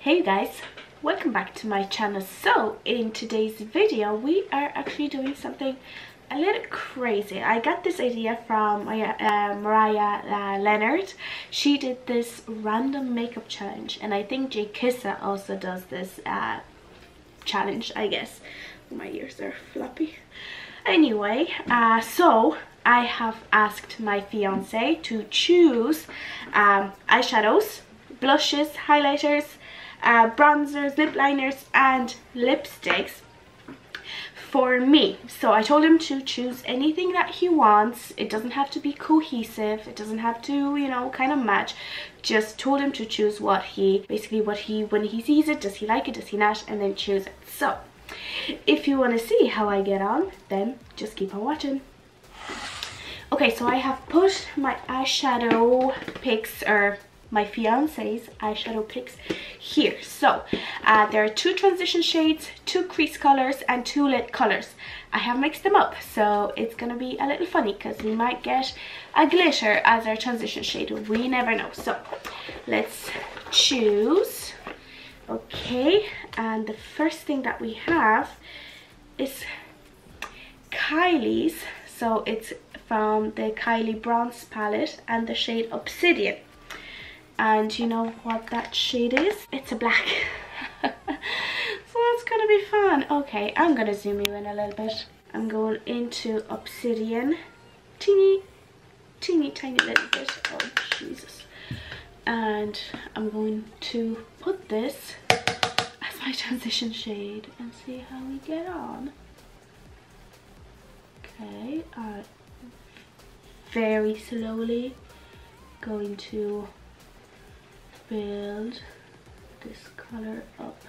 Hey guys, welcome back to my channel. So in today's video we are actually doing something a little crazy. I got this idea from uh, Mariah uh, Leonard. She did this random makeup challenge and I think Jay Kissa also does this uh, challenge I guess. My ears are floppy. Anyway, uh, so I have asked my fiance to choose um, eyeshadows, blushes, highlighters, uh, bronzers, lip liners and lipsticks for me. So I told him to choose anything that he wants. It doesn't have to be cohesive. It doesn't have to, you know, kind of match. Just told him to choose what he, basically what he, when he sees it, does he like it, does he not, and then choose it. So if you want to see how I get on, then just keep on watching. Okay, so I have put my eyeshadow picks, or my fiance's eyeshadow picks here. So uh, there are two transition shades two crease colors and two lit colors. I have mixed them up so it's gonna be a little funny because we might get a glitter as our transition shade. We never know. So let's choose. Okay and the first thing that we have is Kylie's. So it's from the Kylie Bronze palette and the shade Obsidian and you know what that shade is? It's a black. So that's gonna be fun. Okay i'm gonna zoom you in a little bit. I'm going into obsidian. Teeny teeny tiny little bit. Oh jesus. And i'm going to put this as my transition shade and see how we get on. Okay uh, very slowly going to build this color up.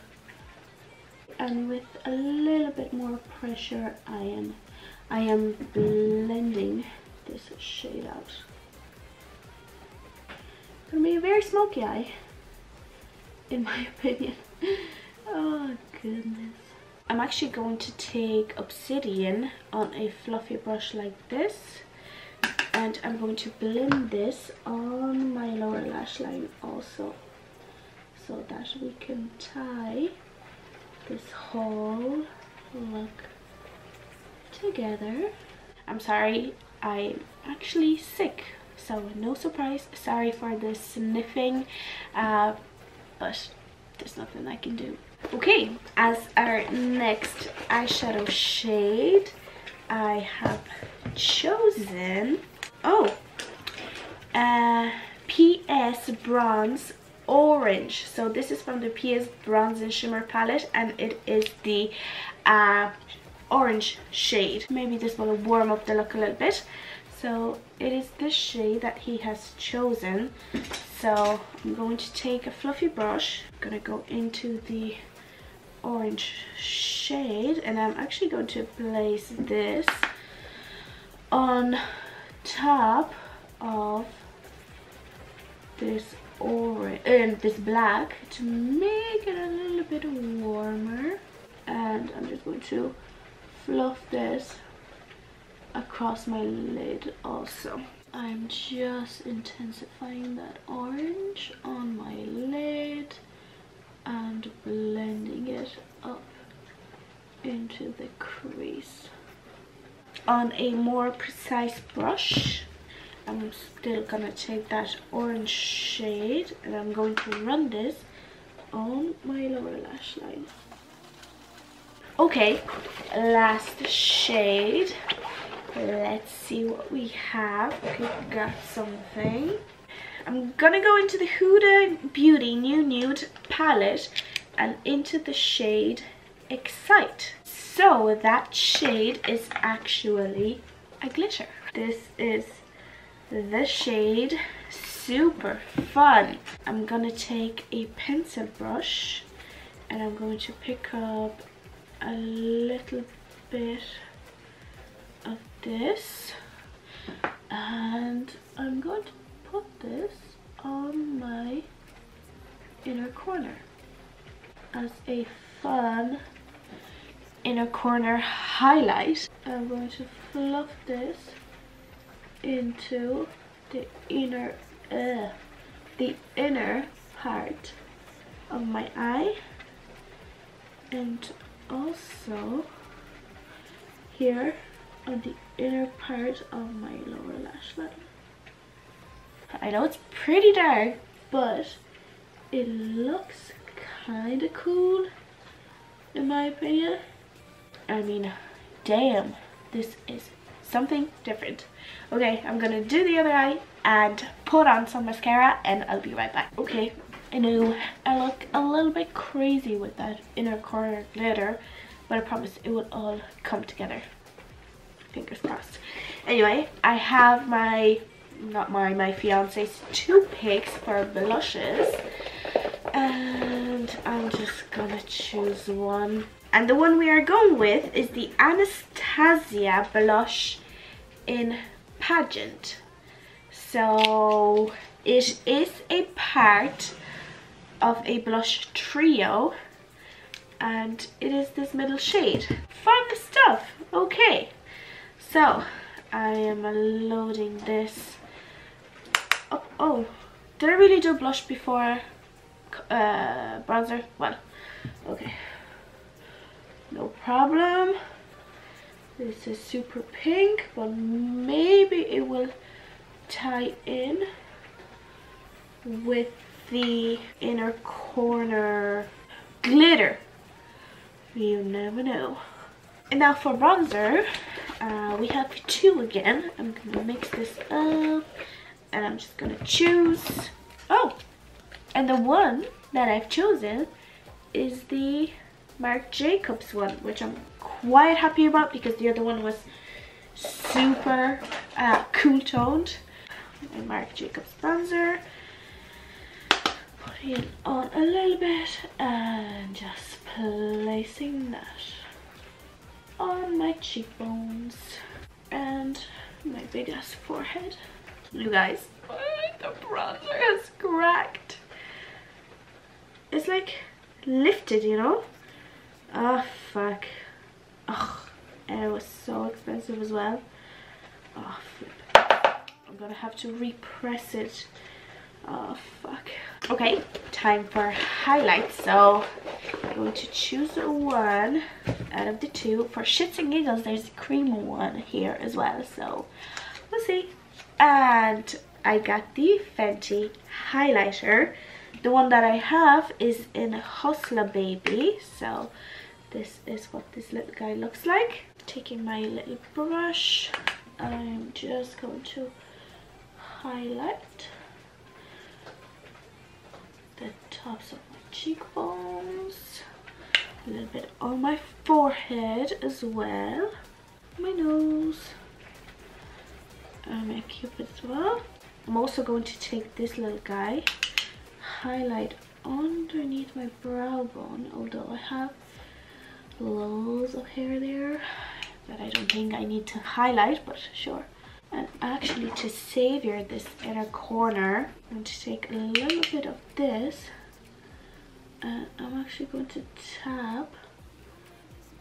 And with a little bit more pressure I am I am blending this shade out. Gonna be a very smoky eye in my opinion. Oh goodness. I'm actually going to take obsidian on a fluffy brush like this and I'm going to blend this on my lower lash line also. So that we can tie this whole look together. I'm sorry I'm actually sick. So no surprise sorry for the sniffing uh, but there's nothing I can do. Okay as our next eyeshadow shade I have chosen oh. Uh ps bronze orange. So this is from the ps bronze and shimmer palette and it is the uh orange shade. Maybe this will warm up the look a little bit. So it is this shade that he has chosen. So i'm going to take a fluffy brush. I'm gonna go into the orange shade and i'm actually going to place this on top of this orange and um, this black to make it a little bit warmer. And I'm just going to fluff this across my lid also. I'm just intensifying that orange on my lid and blending it up into the crease on a more precise brush. I'm still gonna take that orange shade and I'm going to run this on my lower lash line. Okay last shade. Let's see what we have. We got something. I'm gonna go into the Huda Beauty New Nude palette and into the shade Excite so that shade is actually a glitter. This is the shade super fun. I'm gonna take a pencil brush and I'm going to pick up a little bit of this and I'm going to put this on my inner corner as a fun inner corner highlight. I'm going to fluff this into the inner, uh, the inner part of my eye and also here on the inner part of my lower lash line. I know it's pretty dark, but it looks kind of cool in my opinion. I mean, damn, this is something different. Okay, I'm gonna do the other eye and put on some mascara and I'll be right back. Okay, I know I look a little bit crazy with that inner corner glitter, but I promise it will all come together. Fingers crossed. Anyway, I have my, not my, my fiance's two picks for blushes. And I'm just gonna choose one. And the one we are going with is the Anastasia blush in Pageant. So it is a part of a blush trio and it is this middle shade. Fun stuff. Okay, so I am loading this. Oh, oh, did I really do blush before uh, bronzer? Well, okay, no problem. This is super pink, but maybe it will tie in with the inner corner glitter. You never know. And now for bronzer, uh, we have two again. I'm gonna mix this up and I'm just gonna choose. Oh, and the one that I've chosen is the Marc Jacobs one, which I'm quite happy about because the other one was super uh, cool toned. And Marc Jacobs bronzer. Putting it on a little bit and just placing that on my cheekbones and my big ass forehead. You guys, the bronzer has cracked. It's like lifted, you know? Oh, fuck. Oh, and it was so expensive as well. Oh, flip. I'm gonna have to repress it. Oh, fuck. Okay, time for highlights. So, I'm going to choose one out of the two. For shits and giggles, there's a cream one here as well. So, we'll see. And I got the Fenty highlighter. The one that I have is in a Hustla Baby. So, this is what this little guy looks like. Taking my little brush, I'm just going to highlight the tops of my cheekbones, a little bit on my forehead as well, my nose, and my cupid as well. I'm also going to take this little guy, highlight underneath my brow bone, although I have loads of hair there that I don't think I need to highlight, but sure. And actually to savor this inner corner, I'm going to take a little bit of this and I'm actually going to tap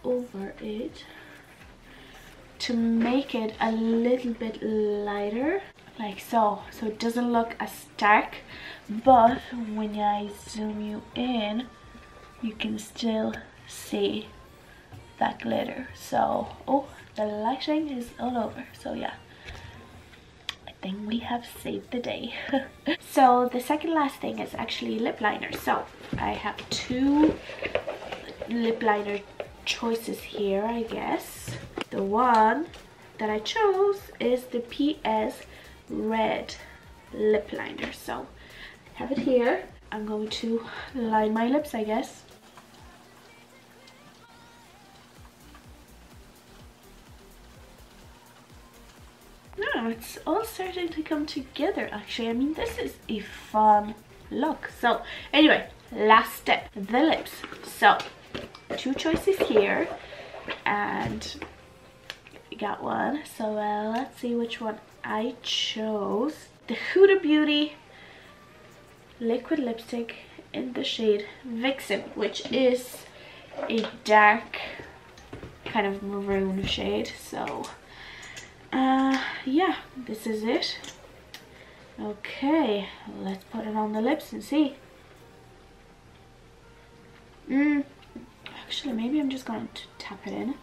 over it to make it a little bit lighter like so so it doesn't look as dark but when I zoom you in you can still see that glitter. So oh the lighting is all over. So yeah. I think we have saved the day. So the second last thing is actually lip liner. So I have two lip liner choices here I guess. The one that I chose is the PS red lip liner so I have it here I'm going to line my lips I guess no, it's all starting to come together actually. I mean, this is a fun look. So anyway, last step, the lips. So two choices here and got one. So uh, let's see which one I chose. The Huda Beauty liquid lipstick in the shade Vixen, which is a dark kind of maroon shade. So uh, yeah, this is it. Okay, let's put it on the lips and see. Mm, actually, maybe I'm just going to tap it in.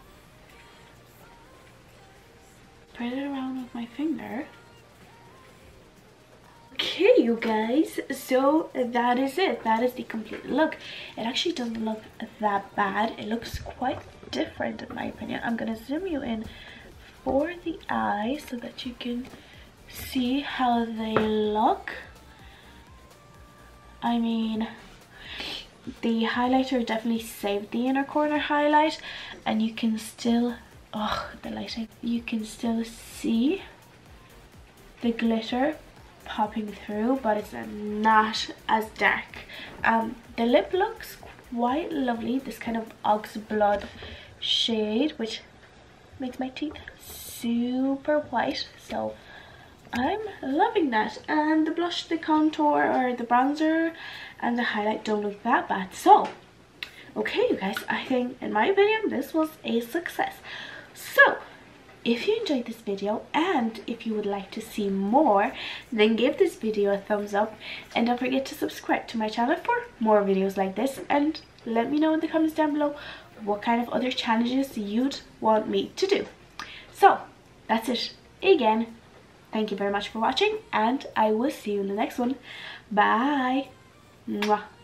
Spread it around with my finger. Okay, you guys, so that is it. That is the complete look. It actually doesn't look that bad. It looks quite different in my opinion. I'm going to zoom you in for the eye so that you can see how they look. I mean, the highlighter definitely saved the inner corner highlight and you can still, oh, the lighting, you can still see the glitter popping through but it's not as dark. Um, the lip looks quite lovely, this kind of ox blood shade which makes my teeth super white. So I'm loving that. And the blush the contour or the bronzer and the highlight don't look that bad. So okay you guys I think in my opinion this was a success so if you enjoyed this video and if you would like to see more then give this video a thumbs up and don't forget to subscribe to my channel for more videos like this and let me know in the comments down below what kind of other challenges you'd want me to do. So that's it. Again thank you very much for watching and i will see you in the next one. Bye. Mwah.